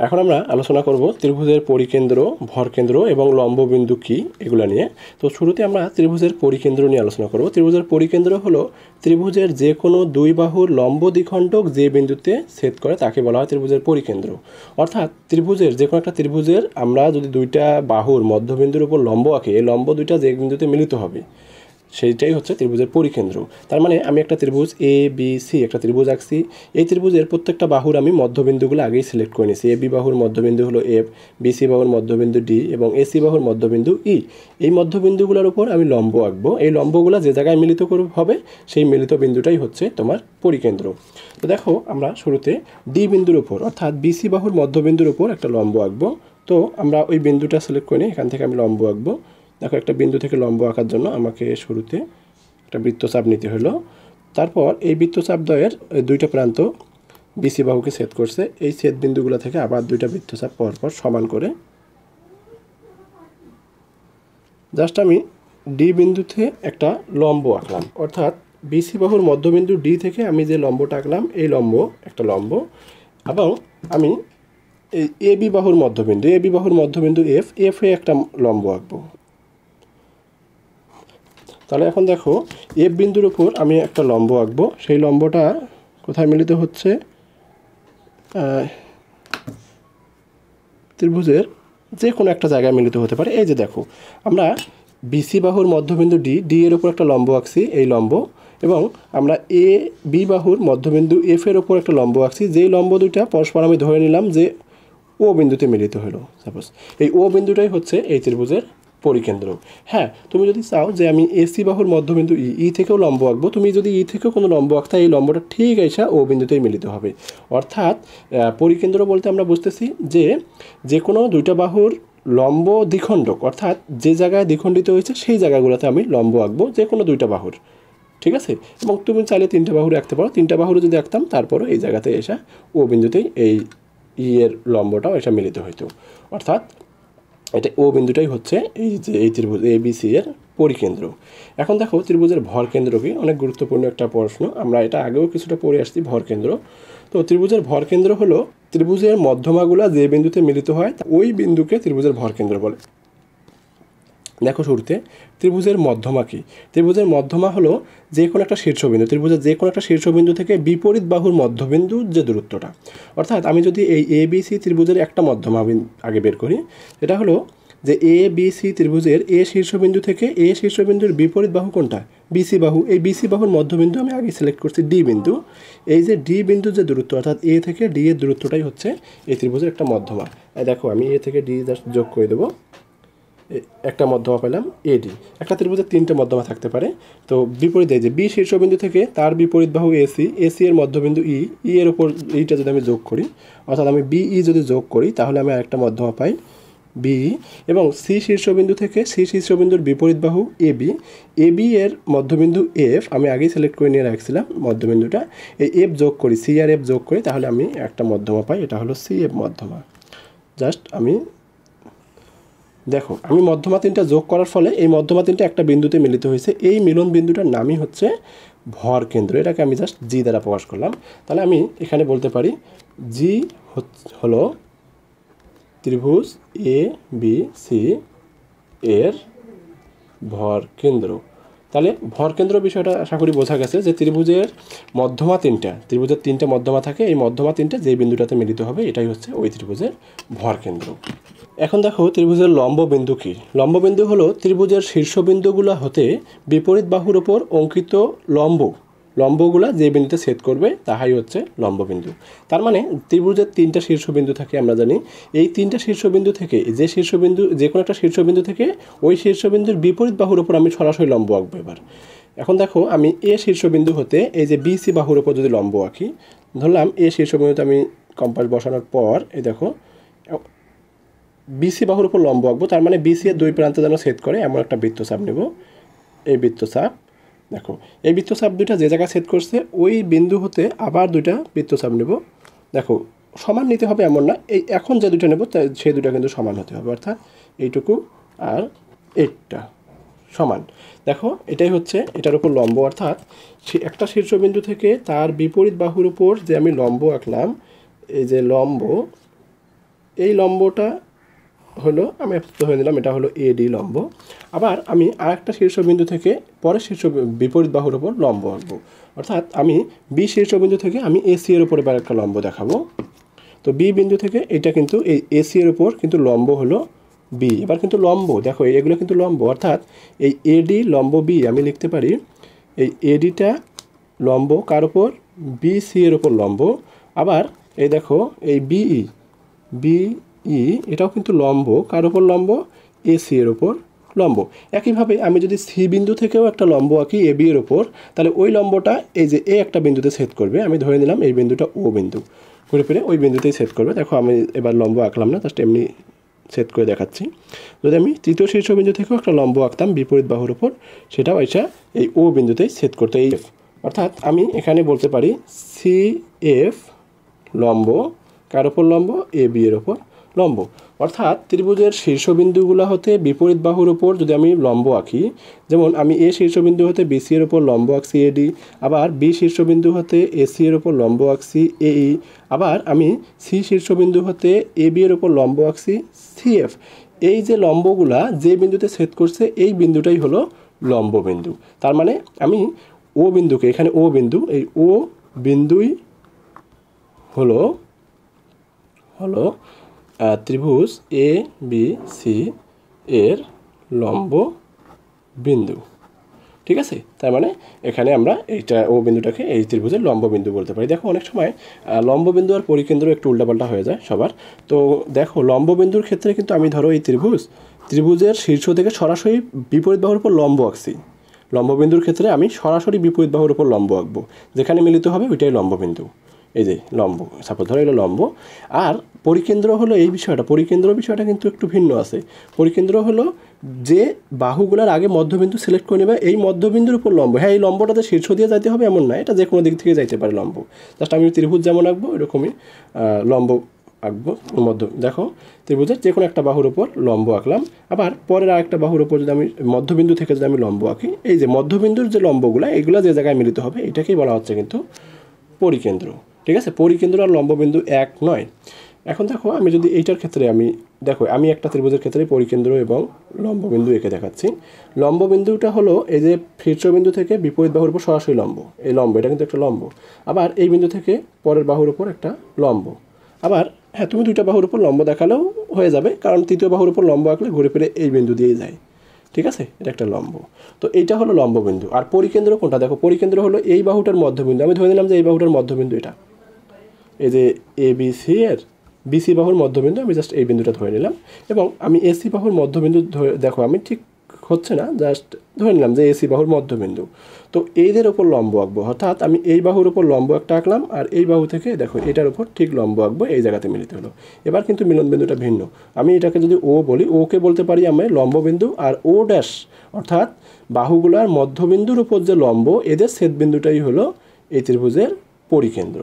এখন আমরা আলোচনা করব ত্রিভুজের পরিকেন্দ্র, ভরকেন্দ্র এবং লম্ববিন্দু কী এগুলো নিয়ে। তো শুরুতে আমরা ত্রিভুজের পরিকেন্দ্র নিয়ে আলোচনা করব। ত্রিভুজের পরিকেন্দ্র হলো ত্রিভুজের যে কোনো দুই বাহুর লম্ব দ্বিখণ্ডক যে বিন্দুতে ছেদ করে, তাকে বলা হয় ত্রিভুজের পরিকেন্দ্র। অর্থাৎ ত্রিভুজের যে কোনো একটা ত্রিভুজের আমরা যদি দুইটা বাহুর মধ্যবিন্দুর উপর লম্ব আঁকি, এই লম্ব দুইটা যে বিন্দুতে মিলিত হবে। সেইটাই হচ্ছে ত্রিভুজের পরিকেন্দ্র। তার মানে আমি একটা ত্রিভুজ এ বি সি একটা ত্রিভুজ আঁকছি। এই ত্রিভুজের প্রত্যেকটা বাহুর আমি মধ্যবিন্দুগুলো আগেই সিলেক্ট করে নিয়েছি। এ বি বাহুর মধ্যবিন্দু হলো এফ বি সি বাহুর মধ্যবিন্দু ডি এবং এ সি বাহুর মধ্যবিন্দু ই এই মধ্যবিন্দুগুলোর উপর আমি লম্ব আঁকবো। এই লম্বগুলো যে জায়গায় মিলিত হবে, সেই মিলিত বিন্দুটাই হচ্ছে তোমার পরিকেন্দ্র। তো দেখো, আমরা শুরুতে ডি বিন্দুর উপর অর্থাৎ বিসি বাহুর মধ্যবিন্দুর উপর একটা লম্ব আঁকবো। তো আমরা ওই বিন্দুটা সিলেক্ট করে নিই। এখান থেকে আমি লম্ব আঁকবো। দেখো, একটা বিন্দু থেকে লম্ব আঁকার জন্য আমাকে শুরুতে একটা বৃত্তচাপ নিতে হলো। তারপর এই বৃত্তচাপ দ্বয়ের দুইটা প্রান্ত বিসি বাহুকে ছেদ করছে। এই ছেদ বিন্দুগুলো থেকে আবার দুইটা বৃত্তচাপ পরপর সমান করে। জাস্ট আমি ডি বিন্দুতে একটা লম্ব আঁকলাম। অর্থাৎ বিসি বাহুর মধ্যবিন্দু ডি থেকে আমি যে লম্বটা আঁকলাম, এই লম্ব, একটা লম্ব। এবং আমি এই এ বি বাহুর মধ্যবিন্দু, এ বি বাহুর মধ্যবিন্দু এফ এফ এ একটা লম্ব আঁকবো। তাহলে এখন দেখো এফ বিন্দুর উপর আমি একটা লম্ব আঁকবো। সেই লম্বটা কোথায় মিলিত হচ্ছে? ত্রিভুজের যে কোনো একটা জায়গায় মিলিত হতে পারে। এই যে দেখো, আমরা বিসি বাহুর মধ্যবিন্দু ডি ডি এর উপর একটা লম্ব আঁকছি, এই লম্ব, এবং আমরা এ বি বাহুর মধ্যবিন্দু এফ এর উপর একটা লম্ব আঁকছি। যেই লম্ব দুইটা পরস্পর আমি ধরে নিলাম যে ও বিন্দুতে মিলিত হলো সাপোজ এই ও বিন্দুটাই হচ্ছে এই ত্রিভুজের পরিকেন্দ্র। হ্যাঁ তুমি যদি চাও যে আমি এসি বাহুর মধ্যবিন্দু ই ই থেকেও লম্ব আঁকবো, তুমি যদি ই থেকেও কোনো লম্ব আঁকতা, এই লম্বটা ঠিক এসা ও বিন্দুতেই মিলিত হবে। অর্থাৎ পরিকেন্দ্র বলতে আমরা বুঝতেছি যে যে কোনো দুইটা বাহুর লম্ব দ্বিখণ্ডক, অর্থাৎ যে জায়গায় দ্বিখণ্ডিত হয়েছে, সেই জায়গাগুলোতে আমি লম্ব আঁকবো যে কোনো দুইটা বাহুর। ঠিক আছে? এবং তুমি চাইলে তিনটা বাহুর আঁকতে পারো। তিনটা বাহুর যদি আঁকতাম, তারপরও এই জায়গাতে এসা ও বিন্দুতেই এই ইয়ের লম্বটাও এটা মিলিত হইতো। অর্থাৎ এটা ও বিন্দুটাই হচ্ছে এই যে এই ত্রিভুজ এ বি সি এর পরিকেন্দ্র। এখন দেখো ত্রিভুজের ভর কেন্দ্র কি? অনেক গুরুত্বপূর্ণ একটা প্রশ্ন। আমরা এটা আগেও কিছুটা পড়ে আসছি ভর কেন্দ্র। তো ত্রিভুজের ভর কেন্দ্র হলো ত্রিভুজের মধ্যমাগুলা যে বিন্দুতে মিলিত হয়, ওই বিন্দুকে ত্রিভুজের ভর কেন্দ্র বলে। দেখো শুরুতে, ত্রিভুজের মধ্যমা কি? ত্রিভুজের মধ্যমা হলো যে কোনো একটা শীর্ষবিন্দু। ত্রিভুজের যে কোনো একটা শীর্ষবিন্দু থেকে বিপরীত বাহুর মধ্যবিন্দু যে দূরত্বটা। অর্থাৎ আমি যদি এই এ বি সি ত্রিভুজের একটা মধ্যমা আগে বের করি এটা হলো যে এ বি সি ত্রিভুজের এ শীর্ষবিন্দু থেকে এ শীর্ষবিন্দুর বিপরীত বাহু কোনটা? বিসি বাহু। এই বিসি বাহুর মধ্যবিন্দু আমি আগে সিলেক্ট করছি ডি বিন্দু। এই যে ডি বিন্দুর যে দূরত্ব, অর্থাৎ এ থেকে ডি এর দূরত্বটাই হচ্ছে এই ত্রিভুজের একটা মধ্যমা। দেখো, আমি এ থেকে ডি জাস্ট যোগ করে দেবো। একটা মধ্যমা পেলাম এডি একটা ত্রিভুজের তিনটে মধ্যমা থাকতে পারে। তো বিপরীত এই যে বি শীর্ষবিন্দু থেকে তার বিপরীত বাহু এসি এসি এর মধ্যবিন্দু ই ই এর উপর এইটা যদি আমি যোগ করি, অর্থাৎ আমি বিই যদি যোগ করি, তাহলে আমি আরেকটা মধ্যমা পাই বি এবং সি শীর্ষবিন্দু থেকে সি শীর্ষবিন্দুর বিপরীত বাহু এ বি এ বি এর মধ্যবিন্দু এফ আমি আগেই সিলেক্ট করে নিয়ে রাখছিলাম মধ্যবিন্দুটা। এই এফ যোগ করি সি আর এফ যোগ করি, তাহলে আমি একটা মধ্যমা পাই, এটা হলো সি এফ মধ্যমা। জাস্ট আমি দেখো, আমি মধ্যমা তিনটা যোগ করার ফলে এই মধ্যমা তিনটা একটা বিন্দুতে মিলিত হয়েছে। এই মিলন বিন্দুটার নামই হচ্ছে ভর কেন্দ্র। এটাকে আমি জাস্ট জি দ্বারা প্রকাশ করলাম। তাহলে আমি এখানে বলতে পারি জি হলো ত্রিভুজ এ বি সি এর ভর কেন্দ্র। তাহলে ভর কেন্দ্র বিষয়টা আশা করি বোঝা গেছে যে ত্রিভুজের মধ্যমা তিনটা ত্রিভুজের তিনটে মধ্যমা থাকে, এই মধ্যমা তিনটা যে বিন্দুটাতে মিলিত হবে, এটাই হচ্ছে ওই ত্রিভুজের ভর কেন্দ্র। এখন দেখো ত্রিভুজের লম্ব বিন্দু কী? লম্ব বিন্দু হলো ত্রিভুজের শীর্ষবিন্দুগুলো হতে বিপরীত বাহুর ওপর অঙ্কিত লম্ব। লম্বগুলা যে বিন্দুতে ছেদ করবে, তাহাই হচ্ছে লম্ববিন্দু তার মানে ত্রিভুজের তিনটা শীর্ষবিন্দু থাকে, আমরা জানি। এই তিনটা শীর্ষবিন্দু থেকে, যে শীর্ষবিন্দু, যে কোনো একটা শীর্ষবিন্দু থেকে, ওই শীর্ষবিন্দুর বিপরীত বাহুর ওপর আমি সরাসরি লম্ব আঁকবো এবার। এখন দেখো, আমি এ শীর্ষবিন্দু হতে, এই যে বিসি বাহুর ওপর যদি লম্ব আঁকি, ধরলাম এ শীর্ষবিন্দুতে আমি কম্পাস বসানোর পর, এই দেখো বিসি বাহুর উপর লম্ব আঁকবো, তার মানে বিসি এর দুই প্রান্তে যেন ছেদ করে এমন একটা বৃত্তচাপ নেব। এই বৃত্তচাপ দেখো, এই বৃত্তচাপ দুইটা যে জায়গায় সেট করছে, ওই বিন্দু হতে আবার দুইটা বৃত্তচাপ নেব। দেখো, সমান নিতে হবে এমন না, এই এখন যে দুটো নেব সেই দুটো কিন্তু সমান হতে হবে, অর্থাৎ এইটুকু আর এইটা সমান। দেখো, এটাই হচ্ছে এটার উপর লম্ব, অর্থাৎ সে একটা শীর্ষবিন্দু থেকে তার বিপরীত বাহুর উপর যে আমি লম্ব আঁকলাম, এই যে লম্ব, এই লম্বটা হলো, আমি আপাতত হয়ে নিলাম, এটা হলো এ ডি লম্ব। আবার আমি আরেকটা শীর্ষবিন্দু থেকে পরের শীর্ষ বিপরীত বাহুর ওপর লম্ব আঁকবো। অর্থাৎ আমি বি শীর্ষবিন্দু থেকে আমি এসি এর উপরে এবার একটা লম্ব দেখাবো। তো বি বিন্দু থেকে এটা কিন্তু এই এসি এর উপর কিন্তু লম্ব হলো বি এবার কিন্তু লম্ব, দেখো, এগুলো কিন্তু লম্ব। অর্থাৎ এই এডি লম্ব বি আমি লিখতে পারি, এই এডিটা লম্ব কার ওপর বি সি এর ওপর লম্ব। আবার এই দেখো, এই বিই বিই এটাও কিন্তু লম্ব। কার ওপর লম্ব? এ, সি এর ওপর লম্ব। একইভাবে আমি যদি সি বিন্দু থেকেও একটা লম্ব আঁকি, এ, বি এর ওপর তাহলে ওই লম্বটা এই যে এ একটা বিন্দুতে ছেদ করবে। আমি ধরে নিলাম এই বিন্দুটা ও বিন্দু। ঘুরে ফিরে ওই বিন্দুতেই ছেদ করবে। দেখো, আমি এবার লম্ব আঁকলাম না, জাস্ট এমনি ছেদ করে দেখাচ্ছি। যদি আমি তৃতীয় শীর্ষবিন্দু থেকেও একটা লম্ব আঁকতাম বিপরীত বাহুর উপর, সেটাও এটা এই ও বিন্দুতেই ছেদ করতে, এই অর্থাৎ আমি এখানে বলতে পারি সি এফ লম্ব, কার ওপর লম্ব? এ, বি এর ওপর লম্ব। অর্থাৎ ত্রিভুজের শীর্ষবিন্দুগুলো হতে বিপরীত বাহুর ওপর যদি আমি লম্ব আঁকি, যেমন আমি এ শীর্ষবিন্দু হতে বিসি এর ওপর লম্ব আঁকছি এডি আবার বি শীর্ষবিন্দু হতে এসি এর ওপর লম্ব আঁকছি এই আবার আমি সি শীর্ষবিন্দু হতে এ বি এর ওপর লম্ব আঁকছি সিএফ এই যে লম্বগুলা যে বিন্দুতে ছেদ করছে, এই বিন্দুটাই হলো লম্ব বিন্দু। তার মানে আমি ও বিন্দুকে, এখানে ও বিন্দু, এই ও বিন্দুই হলো হলো ত্রিভুজ এ বি সি এর লম্ব বিন্দু। ঠিক আছে? তার মানে এখানে আমরা এইটা ও বিন্দুটাকে এই ত্রিভুজের লম্ব বিন্দু বলতে পারি। দেখো, অনেক সময় লম্ব বিন্দু আর পরিকেন্দ্র একটু উল্টাপাল্টা হয়ে যায় সবার। তো দেখো, লম্ব বিন্দুর ক্ষেত্রে কিন্তু আমি ধরো এই ত্রিভুজ, ত্রিভুজের শীর্ষ থেকে সরাসরি বিপরীত বাহুর উপর লম্ব আঁকছি। লম্ববিন্দুর ক্ষেত্রে আমি সরাসরি বিপরীত বাহুর উপর লম্ব আঁকবো। যেখানে মিলিত হবে ওইটাই লম্ববিন্দু এই যে লম্ব সাপোজ ধরো এগুলো লম্ব, আর পরিকেন্দ্র হলো এই বিষয়টা, পরিকেন্দ্র বিষয়টা কিন্তু একটু ভিন্ন আছে। পরিকেন্দ্র হলো যে বাহুগুলোর আগে মধ্যবিন্দু সিলেক্ট করে নেবে, এই মধ্যবিন্দুর উপর লম্ব। হ্যাঁ এই লম্বটাতে শীর্ষ দিয়ে যাইতে হবে, এমন না, এটা যে কোনো দিক থেকে যাইতে পারে লম্ব। জাস্ট আমি ত্রিভুজ যেমন আঁকবো এরকমই লম্ব আঁকবো, মধ্য, দেখো, ত্রিভুজের যে কোনো একটা বাহুর উপর লম্ব আঁকলাম। আবার পরের আরেকটা বাহুর উপর যদি আমি মধ্যবিন্দু থেকে যদি আমি লম্ব আঁকি, এই যে মধ্যবিন্দুর যে লম্বগুলো, এগুলো যে জায়গায় মিলিত হবে, এটাকেই বলা হচ্ছে কিন্তু পরিকেন্দ্র। ঠিক আছে? পরিকেন্দ্র আর লম্ববিন্দু এক নয়। এখন দেখো, আমি যদি এইটার ক্ষেত্রে আমি, দেখো, আমি একটা ত্রিভুজের ক্ষেত্রে পরিকেন্দ্র এবং লম্ববিন্দু এঁকে দেখাচ্ছি। লম্ববিন্দুটা হলো এই যে শীর্ষবিন্দু থেকে বিপরীত বাহুর উপর সরাসরি লম্ব। এই লম্ব, এটা কিন্তু একটা লম্ব। আবার এই বিন্দু থেকে পরের বাহুর উপর একটা লম্ব। আবার হ্যাঁ তুমি দুইটা বাহুর উপর লম্ব দেখালেও হয়ে যাবে, কারণ তৃতীয় বাহুর উপর লম্ব আঁকলে ঘুরে ফিরে এই বিন্দু দিয়েই যায়। ঠিক আছে? এটা একটা লম্ব। তো এইটা হলো লম্ববিন্দু। আর পরিকেন্দ্র কোনটা? দেখো, পরিকেন্দ্র হলো এই বাহুটার মধ্যবিন্দু। আমি ধরে নিলাম যে এই বাহুটার মধ্যবিন্দু এটা। এই যে এ বি সি এর বিসি বাহুর মধ্যবিন্দু, আমি জাস্ট এই বিন্দুটা ধরে নিলাম। এবং আমি এসি বাহুর মধ্যবিন্দু ধরে, দেখো, আমি ঠিক হচ্ছে না জাস্ট ধরে নিলাম যে এসি বাহুর মধ্যবিন্দু। তো এইদের ওপর লম্ব আঁকবো, অর্থাৎ আমি এই বাহুর ওপর লম্ব একটা আঁকলাম, আর এই বাহু থেকে দেখো, এটার উপর ঠিক লম্ব আঁকবো, এই জায়গাতে মিলিত হলো। এবার কিন্তু মিলন বিন্দুটা ভিন্ন। আমি এটাকে যদি ও বলি ওকে বলতে পারি আমি লম্ব বিন্দু আর ও ড্যাশ অর্থাৎ বাহুগুলার মধ্যবিন্দুর উপর যে লম্ব, এদের ছেদ বিন্দুটাই হলো এই ত্রিভুজের পরিকেন্দ্র।